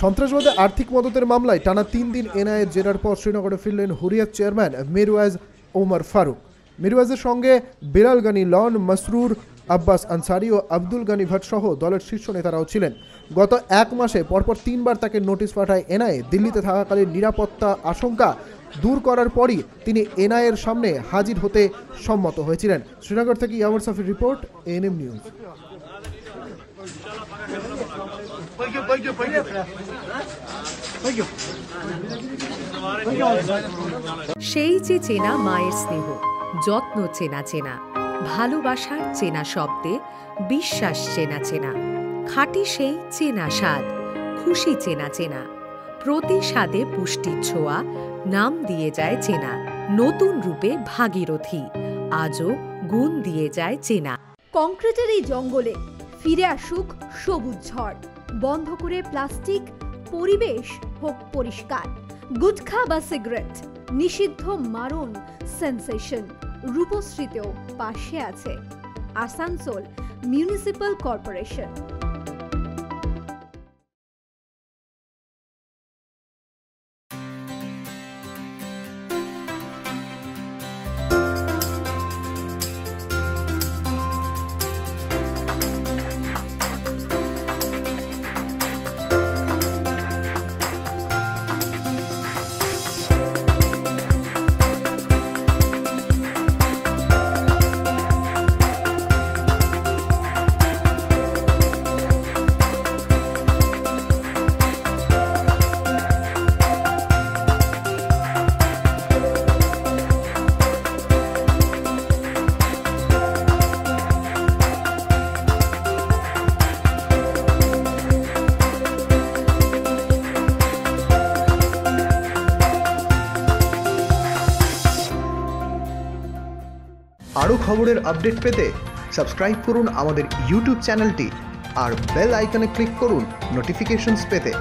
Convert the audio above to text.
সন্ত্রাসবাদে আর্থিক মদতের মামলায় টানা তিন দিন এনআইএ জেরার পর শ্রীনগরে ফিরলেন হুরিয়াত চেয়ারম্যান মিরওয়াজ ওমর ফারুক। মিরওয়াজের সঙ্গে বিলাল গানি লন, মসরুর, আব্বাস আনসারি ও আব্দুল গানি ভট্ট সহ দলের শীর্ষ নেতারাও ছিলেন। গত এক মাসে পরপর তিনবার তাকে নোটিশ পাঠায় এনআইএ। দিল্লিতে থাকাকালীন নিরাপত্তা আশঙ্কা দূর করার পরই তিনি এনআইএর সামনে হাজির হতে সম্মত হয়েছিলেন। শ্রীনগর থেকে ইয়ামর সাফির রিপোর্ট, এএনএম নিউজ। সেই যে চেনা মায়ের স্নেহ, যত্ন চেনা চেনা, ভালোবাসার চেনা শব্দে বিশ্বাস চেনা চেনা, খাঁটি সেই চেনা স্বাদ, খুশি চেনা চেনা, প্রতি স্বাদে পুষ্টির ছোঁয়া, নাম দিয়ে যায় চেনা, নতুন রূপে ভাগীরথী, আজও গুণ দিয়ে যায় চেনা। কংক্রিটের এই জঙ্গলে ফিরে আসুক সবুজ ঝড়। বন্ধ করে প্লাস্টিক, পরিবেশ হোক পরিষ্কার। গুটখা বা সিগারেট, নিষিদ্ধ মারণ, সেন্সেশন, রূপশ্রীতেও পাশে আছে। Asansol municipal corporation. আরও খবরের আপডেট পেতে সাবস্ক্রাইব করুন আমাদের ইউটিউব চ্যানেলটি আর বেল আইকনে ক্লিক করুন নোটিফিকেশনস পেতে।